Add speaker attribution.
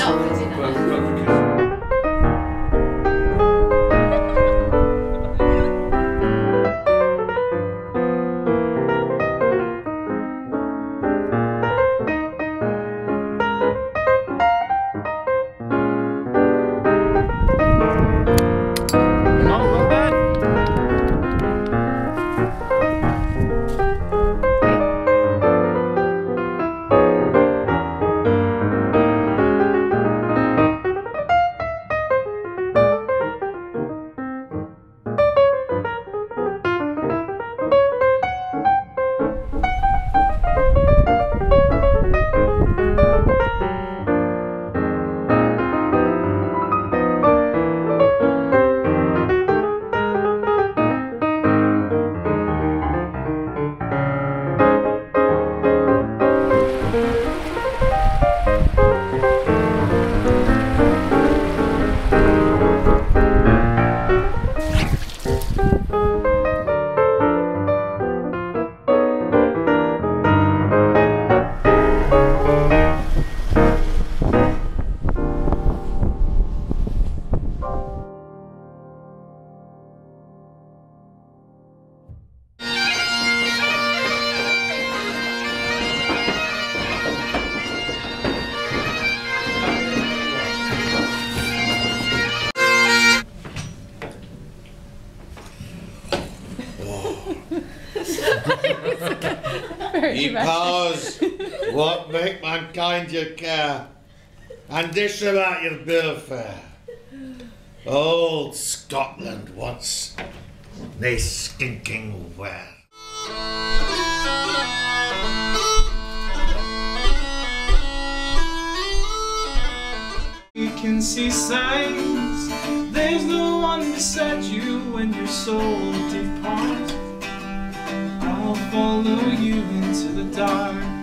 Speaker 1: 那
Speaker 2: 我们是经
Speaker 3: Ye powers, what make mankind your care, and dish about your bill of fare. Old Scotland wants they stinking well.
Speaker 4: You can see signs. There's no one beside you when your soul departs. I'll follow you into the dark.